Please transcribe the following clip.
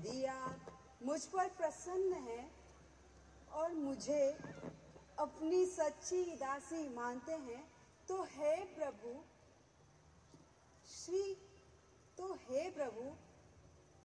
यदि आप मुझ पर प्रसन्न हैं और मुझे अपनी सच्ची दासी मानते हैं तो हे प्रभु श्री तो हे प्रभु